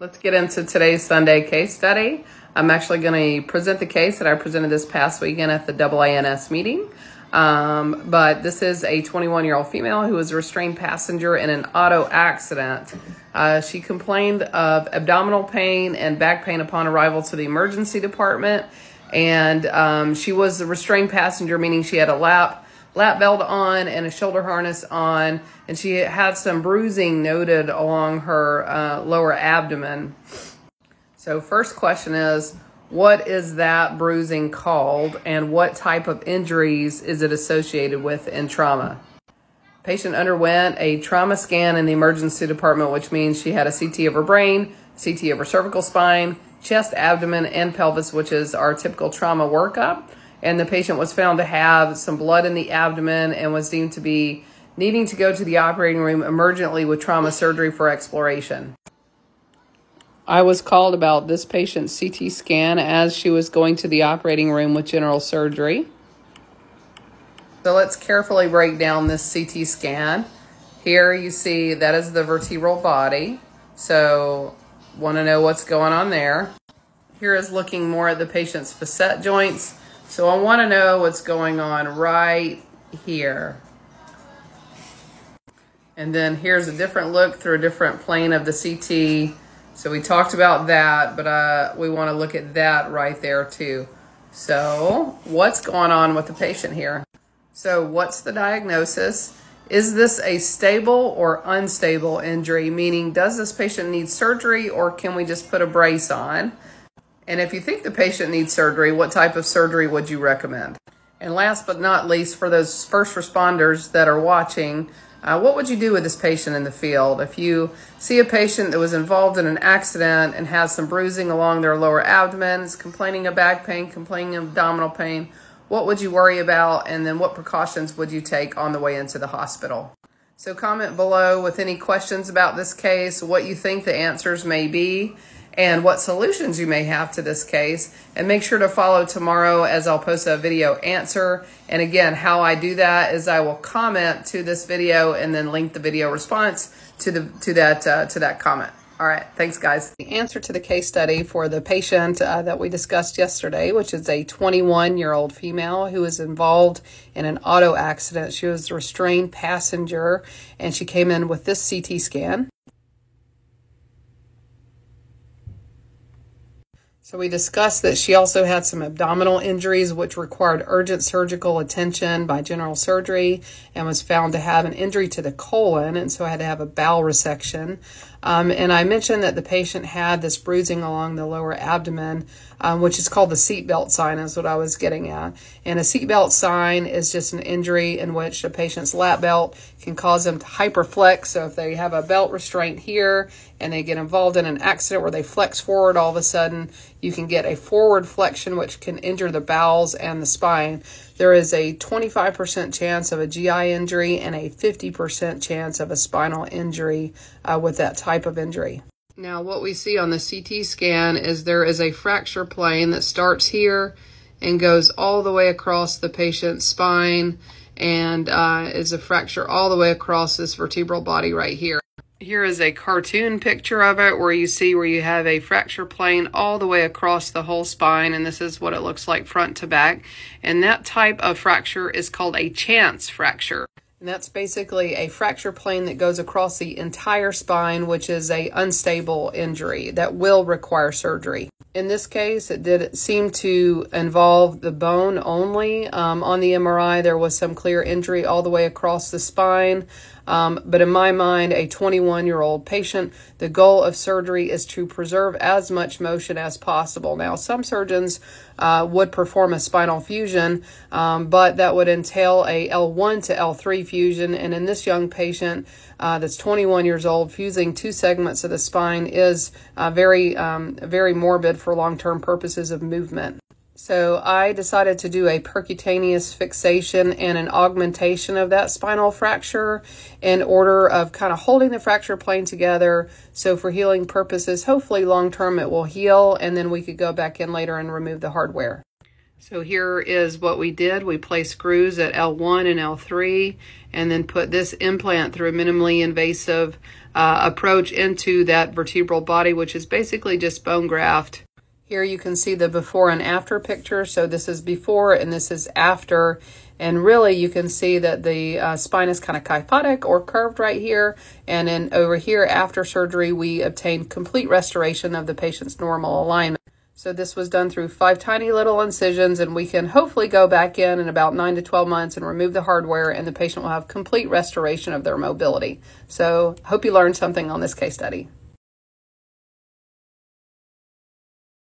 Let's get into today's Sunday case study. I'm actually going to present the case that I presented this past weekend at the AANS meeting. Um, but this is a 21 year old female who was a restrained passenger in an auto accident. Uh, she complained of abdominal pain and back pain upon arrival to the emergency department. And um, she was a restrained passenger, meaning she had a lap lap belt on and a shoulder harness on, and she had some bruising noted along her uh, lower abdomen. So, first question is what is that bruising called, and what type of injuries is it associated with in trauma? Patient underwent a trauma scan in the emergency department, which means she had a CT of her brain, CT of her cervical spine, chest, abdomen, and pelvis, which is our typical trauma workup. And the patient was found to have some blood in the abdomen and was deemed to be needing to go to the operating room emergently with trauma surgery for exploration. I was called about this patient's CT scan as she was going to the operating room with general surgery. So let's carefully break down this CT scan. Here you see that is the vertebral body. So want to know what's going on there. Here is looking more at the patient's facet joints. So I want to know what's going on right here. And then here's a different look through a different plane of the CT so we talked about that, but uh, we want to look at that right there too. So what's going on with the patient here? So what's the diagnosis? Is this a stable or unstable injury? Meaning, does this patient need surgery or can we just put a brace on? And if you think the patient needs surgery, what type of surgery would you recommend? And last but not least, for those first responders that are watching, uh, what would you do with this patient in the field? If you see a patient that was involved in an accident and has some bruising along their lower abdomen, is complaining of back pain, complaining of abdominal pain, what would you worry about? And then what precautions would you take on the way into the hospital? So comment below with any questions about this case, what you think the answers may be and what solutions you may have to this case. And make sure to follow tomorrow as I'll post a video answer. And again, how I do that is I will comment to this video and then link the video response to the to that uh, to that comment. All right, thanks guys. The answer to the case study for the patient uh, that we discussed yesterday, which is a 21-year-old female who was involved in an auto accident. She was a restrained passenger and she came in with this CT scan. So we discussed that she also had some abdominal injuries which required urgent surgical attention by general surgery and was found to have an injury to the colon and so I had to have a bowel resection. Um, and I mentioned that the patient had this bruising along the lower abdomen, um, which is called the seatbelt sign, is what I was getting at. And a seatbelt sign is just an injury in which a patient's lap belt can cause them to hyperflex. So if they have a belt restraint here and they get involved in an accident where they flex forward all of a sudden, you can get a forward flexion, which can injure the bowels and the spine. There is a 25% chance of a GI injury and a 50% chance of a spinal injury uh, with that type of injury. Now, what we see on the CT scan is there is a fracture plane that starts here and goes all the way across the patient's spine and uh, is a fracture all the way across this vertebral body right here. Here is a cartoon picture of it where you see where you have a fracture plane all the way across the whole spine and this is what it looks like front to back. And that type of fracture is called a chance fracture. And that's basically a fracture plane that goes across the entire spine, which is a unstable injury that will require surgery. In this case, it did seem to involve the bone only. Um, on the MRI, there was some clear injury all the way across the spine. Um, but in my mind, a 21 year old patient, the goal of surgery is to preserve as much motion as possible. Now, some surgeons uh, would perform a spinal fusion, um, but that would entail a L1 to L3 fusion. And in this young patient uh, that's 21 years old, fusing two segments of the spine is uh, very, um, very morbid for long term purposes of movement. So I decided to do a percutaneous fixation and an augmentation of that spinal fracture in order of kind of holding the fracture plane together. So for healing purposes, hopefully long term it will heal and then we could go back in later and remove the hardware. So here is what we did. We placed screws at L1 and L3 and then put this implant through a minimally invasive uh, approach into that vertebral body, which is basically just bone graft. Here you can see the before and after picture. So this is before and this is after. And really you can see that the uh, spine is kind of kyphotic or curved right here. And then over here after surgery, we obtained complete restoration of the patient's normal alignment. So this was done through five tiny little incisions and we can hopefully go back in in about nine to 12 months and remove the hardware and the patient will have complete restoration of their mobility. So hope you learned something on this case study.